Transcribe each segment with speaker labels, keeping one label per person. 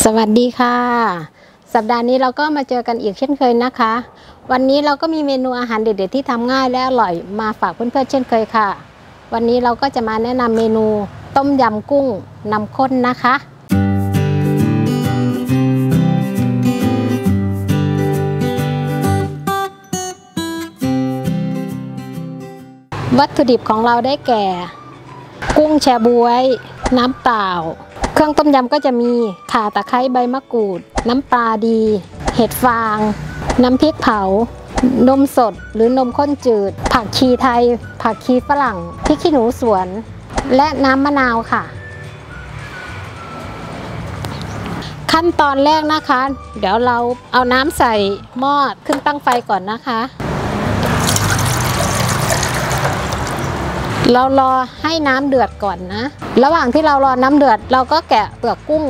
Speaker 1: สวัสดีค่ะ สัปดาห์นี้เราก็มาเจอกันอีกเช่นเคยนะคะ วันนี้เราก็มีเมนูอาหารเด็ดๆที่ทำง่ายและอร่อยมาฝากเพื่อนๆเช่นเคยค่ะ วันนี้เราก็จะมาแนะนำเมนูต้มยำกุ้งน้ำข้นนะคะ วัตถุดิบของเราได้แก่ กุ้งแชบวย น้ำเปล่า เครื่องต้มยำก็จะมีข่าตะไคร้ใบมะกรูด น้ำปลาดี เห็ดฟาง น้ำพริกเผานมสดหรือนมข้นจืด ผักชีไทย ผักชีฝรั่งพริกขี้หนูสวน และน้ำมะนาวค่ะ ขั้นตอนแรกนะคะ เดี๋ยวเราเอาน้ำใส่หม้อขึ้นตั้งไฟก่อนนะคะ เรารอให้น้ำเดือดก่อนนะ ระหว่างที่เรารอน้ำเดือด เราก็แกะเปลือกกุ้ง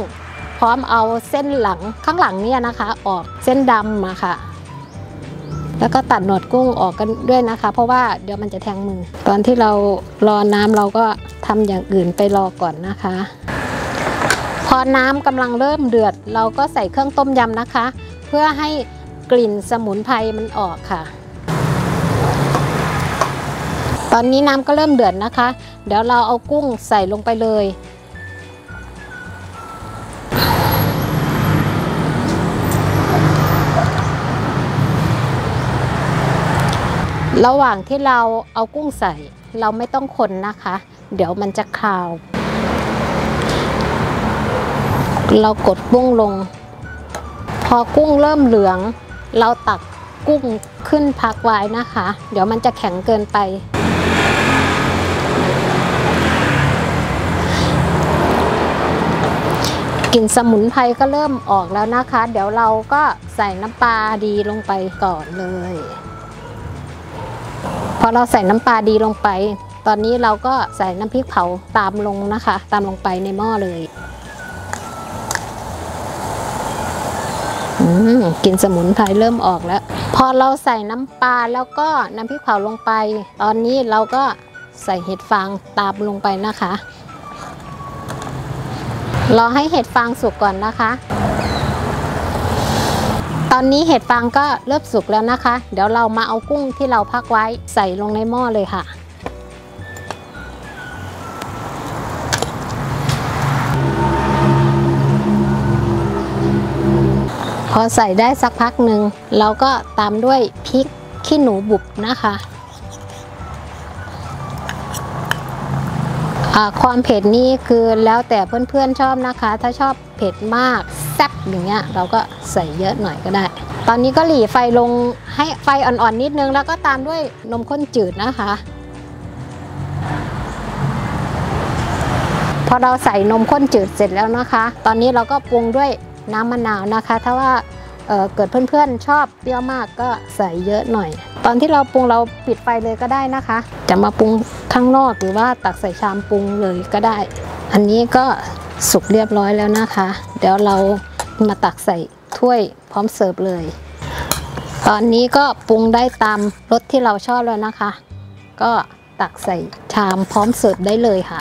Speaker 1: พร้อมเอาเส้นหลังข้างหลังเนี่ยนะคะ ออกเส้นดำมาค่ะ แล้วก็ตัดหนวดกุ้งออกกันด้วยนะคะ เพราะว่าเดี๋ยวมันจะแทงมือ ตอนที่เรารอน้ำเราก็ทำอย่างอื่นไปรอก่อนนะคะ พอน้ำกำลังเริ่มเดือด เราก็ใส่เครื่องต้มยำนะคะ เพื่อให้กลิ่นสมุนไพรมันออกค่ะ ตอนนี้น้ำก็เริ่มเดือดนะคะ เดี๋ยวเราเอากุ้งใส่ลงไปเลย ระหว่างที่เราเอากุ้งใส่เราไม่ต้องคนนะคะ เดี๋ยวมันจะคาว เรากดกุ้งลง พอกุ้งเริ่มเหลือง เราตักกุ้งขึ้นพักไว้นะคะ เดี๋ยวมันจะแข็งเกินไป กลิ่นสมุนไพรก็เริ่มออกแล้วนะคะ เดี๋ยวเราก็ใส่น้ำปลาดีลงไปก่อนเลย พอเราใส่น้ำปลาดีลงไป ตอนนี้เราก็ใส่น้ำพริกเผาตามลงนะคะ ตามลงไปในหม้อเลยอืมกลิ่นสมุนไพรเริ่มออกแล้ว พอเราใส่น้ำปลาแล้วก็น้ำพริกเผาลงไป ตอนนี้เราก็ใส่เห็ดฟางตามลงไปนะคะ รอให้เห็ดฟางสุกก่อนนะคะ ตอนนี้เห็ดฟางก็เริ่มสุกแล้วนะคะ เดี๋ยวเรามาเอากุ้งที่เราพักไว้ใส่ลงในหม้อเลยค่ะพอใส่ได้สักพักหนึ่งเราก็ตามด้วยพริกขี้หนูบุบนะคะ ความเผ็ดนี่คือแล้วแต่เพื่อนๆชอบนะคะ ถ้าชอบเผ็ดมากแซ่บอย่างเงี้ยเราก็ใส่เยอะหน่อยก็ได้ ตอนนี้ก็หลีไฟลงให้ไฟอ่อนๆนิดนึง แล้วก็ตามด้วยนมข้นจืดนะคะ พอเราใส่นมข้นจืดเสร็จแล้วนะคะ ตอนนี้เราก็ปรุงด้วยน้ำมะนาวนะคะ ถ้าว่า เกิดเพื่อนๆชอบเปรี้ยวมากก็ใส่เยอะหน่อย ตอนที่เราปรุงเราปิดไฟเลยก็ได้นะคะ จะมาปรุงข้างนอกหรือว่าตักใส่ชามปรุงเลยก็ได้ อันนี้ก็สุกเรียบร้อยแล้วนะคะ เดี๋ยวเรามาตักใส่ถ้วยพร้อมเสิร์ฟเลย ตอนนี้ก็ปรุงได้ตามรสที่เราชอบแล้วนะคะ ก็ตักใส่ชามพร้อมเสิร์ฟได้เลยค่ะ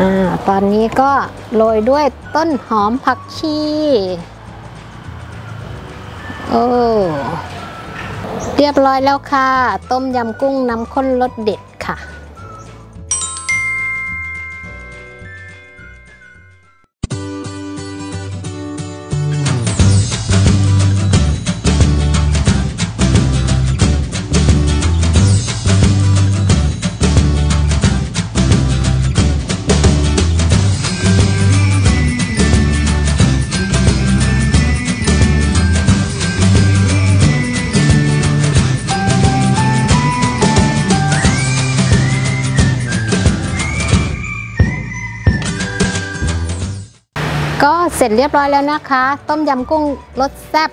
Speaker 1: อ่าตอนนี้ก็โรยด้วยต้นหอมผักชีโอ้เรียบร้อยแล้วค่ะ ต้มยำกุ้งน้ำข้นรสเด็ดค่ะ ก็เสร็จเรียบร้อยแล้วนะคะ ต้มยำกุ้งรสแซ่บ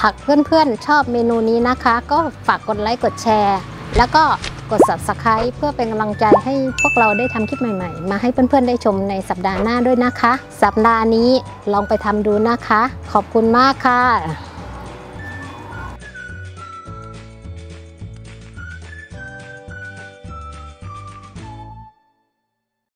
Speaker 1: หากเพื่อนๆ ชอบเมนูนี้นะคะ ก็ฝากกดไลค์กดแชร์ แล้วก็กด subscribe เพื่อเป็นกำลังใจให้พวกเราได้ทำคลิปใหม่ๆ มาให้เพื่อนๆ ได้ชมในสัปดาห์หน้าด้วยนะคะ สัปดาห์นี้ลองไปทำดูนะคะ ขอบคุณมากค่ะ